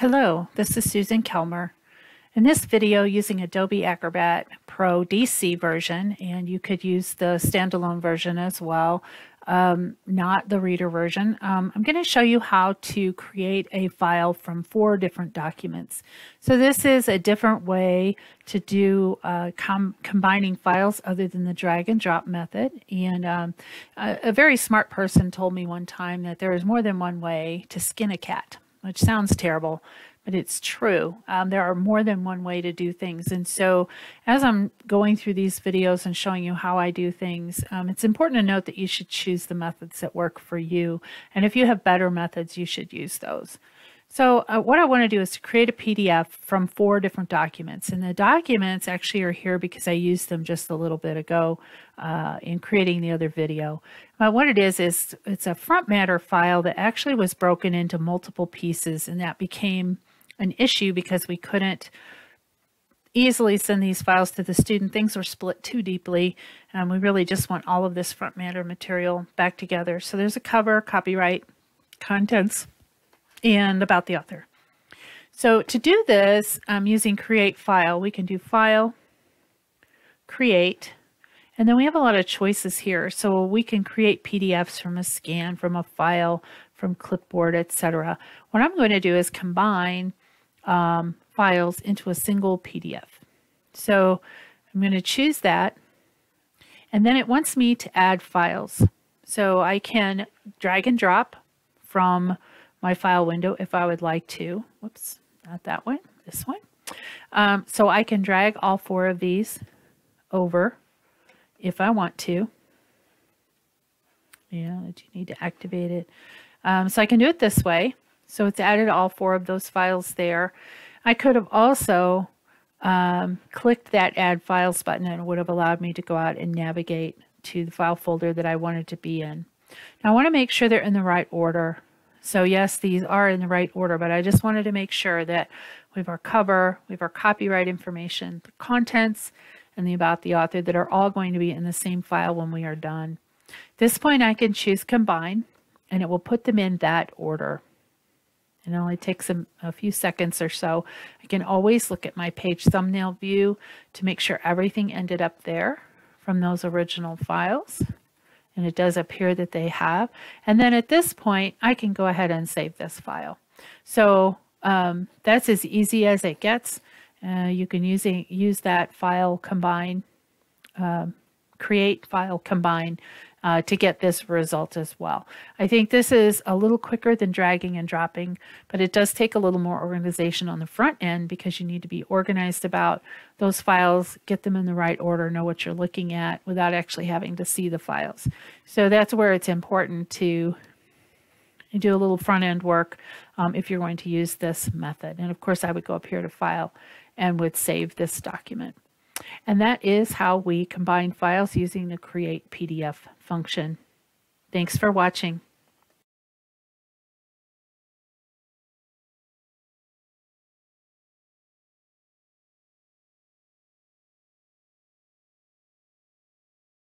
Hello, this is Susan Kelmer. In this video using Adobe Acrobat Pro DC version, and you could use the standalone version as well, um, not the reader version, um, I'm going to show you how to create a file from four different documents. So this is a different way to do uh, com combining files other than the drag and drop method. And um, a, a very smart person told me one time that there is more than one way to skin a cat which sounds terrible, but it's true. Um, there are more than one way to do things. And so as I'm going through these videos and showing you how I do things, um, it's important to note that you should choose the methods that work for you. And if you have better methods, you should use those. So uh, what I want to do is to create a PDF from four different documents. And the documents actually are here because I used them just a little bit ago uh, in creating the other video. But what it is, is it's a front matter file that actually was broken into multiple pieces and that became an issue because we couldn't easily send these files to the student. Things were split too deeply and we really just want all of this front matter material back together. So there's a cover, copyright, contents, and about the author. So to do this, I'm using create file. We can do file, create, and then we have a lot of choices here. So we can create PDFs from a scan, from a file, from clipboard, etc. What I'm going to do is combine um, files into a single PDF. So I'm going to choose that. And then it wants me to add files. So I can drag and drop from my file window if I would like to. Whoops, not that one, this one. Um, so I can drag all four of these over if I want to. Yeah, you need to activate it. Um, so I can do it this way. So it's added all four of those files there. I could have also um, clicked that add files button and would have allowed me to go out and navigate to the file folder that I wanted to be in. Now I want to make sure they're in the right order. So yes, these are in the right order, but I just wanted to make sure that we have our cover, we have our copyright information, the contents, and the about the author that are all going to be in the same file when we are done. At this point, I can choose combine, and it will put them in that order. It only takes a, a few seconds or so. I can always look at my page thumbnail view to make sure everything ended up there from those original files and it does appear that they have. And then at this point, I can go ahead and save this file. So um, that's as easy as it gets. Uh, you can use, use that file combine, um, create file combine uh, to get this result as well. I think this is a little quicker than dragging and dropping, but it does take a little more organization on the front end because you need to be organized about those files, get them in the right order, know what you're looking at without actually having to see the files. So that's where it's important to do a little front end work um, if you're going to use this method. And of course, I would go up here to File and would save this document. And that is how we combine files using the Create PDF function. Thanks for watching.